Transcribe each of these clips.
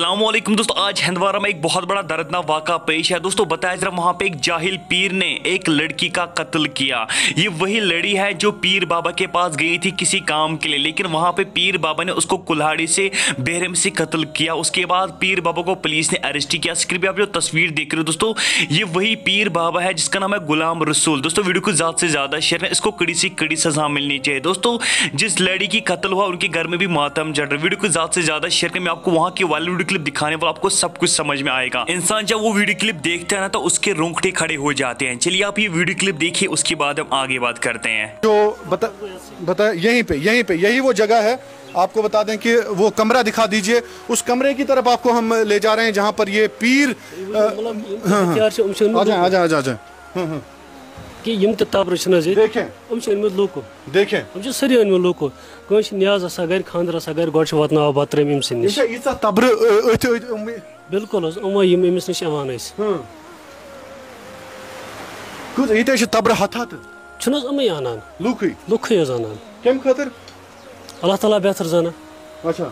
असलम दोस्तों, आज हंदवारा में एक बहुत बड़ा दर्दनाक वाक़ा पेश है। दोस्तों, बताया जरा वहाँ पे एक जाहिल पीर ने एक लड़की का कत्ल किया। ये वही लड़ी है जो पीर बाबा के पास गई थी किसी काम के लिए, लेकिन वहाँ पे पीर बाबा ने उसको कुल्हाड़ी से बेरम से कत्ल किया। उसके बाद पीर बाबा को पुलिस ने अरेस्ट किया। स्क्रीन पर आप जो तस्वीर देख रहे हो, दोस्तों, ये वही पीर बाबा है जिसका नाम है गुलाम रसूल। दोस्तों, वीडियो को ज़्यादा से ज़्यादा शेयर करें, इसको कड़ी सी कड़ी सजा मिलनी चाहिए। दोस्तों, जिस लड़ी की कत्ल हुआ, उनके घर में भी मातम चढ़ रहा है। वीडियो को ज़्यादा से ज़्यादा शेयर करें, मैं आपको वहाँ की वाली क्लिप दिखाने वाला आपको सब कुछ समझ में आएगा। इंसान जब वो वीडियो क्लिप देखता है ना तो उसके रोंगटे खड़े हो जाते हैं। चलिए आप ये वीडियो क्लिप देखिए उसके बाद हम आगे बात करते हैं। जो बता बता यहीं पे यहीं पे यही वो जगह है। आपको बता दें कि वो कमरा दिखा दीजिए। उस कमरे की तरफ़ आपको हम ले जा रहे हैं जहाँ पर ये पीर हथियार से उमशन आ जाए आ जाए आ जाए कि यम त तबर छ नज देखें उम छ अनमत लोको देखें हम छ सरी अनमत लोको कस न्याज आसा घर खानदर आसा घर गोड छ वतनाव बत्रम इम सिन ये छा ईसा तब्र अथ बिल्कुल हस उम यम इमिस निश यवान अस कुछ ये छ तब्र हथात छ नज उम यानान लुखी लुखै हस आनान कम खातिर अल्लाह ताला बेहतर जाना अच्छा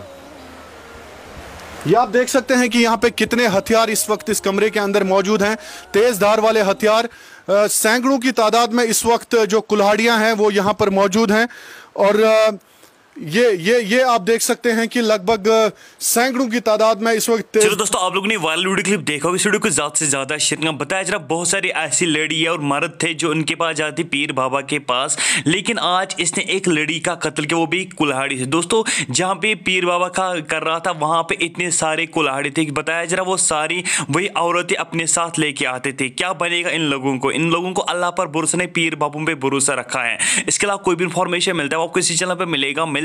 ये आप देख सकते हैं कि यहाँ पे कितने हथियार इस वक्त इस कमरे के अंदर मौजूद हैं। तेज धार वाले हथियार सैकड़ों की तादाद में इस वक्त जो कुल्हाड़ियाँ हैं वो यहाँ पर मौजूद हैं। और अ, ये ये ये आप देख सकते हैं कि लगभग सैकड़ों की तादाद में इस वक्त चलो दोस्तों, आप लोगों ने वायरल वीडियो क्लिप देखा इस वीडियो को ज़्यादा से ज़्यादा शेयर करना। बताया जरा बहुत सारी ऐसी लड़ी और मर्द थे जो उनके पास जाती पीर बाबा के पास। लेकिन आज इसने एक लड़ी का कत्ल किया, वो भी कुल्हाड़ी से दोस्तों, जहाँ पे पीर बाबा का कर रहा था, वहाँ पे इतने सारे कुल्हाड़ी थे बताया जरा वो सारी, वही औरतें अपने साथ लेके आते थे। क्या बनेगा इन लोगों को? इन लोगों को अल्लाह पर भरोसा नहीं, पीर बाबू पे भरोसा रखा है। इसके अलावा कोई भी इंफॉर्मेशन मिलता है, वो आपको इसी चैनल पर मिलेगा।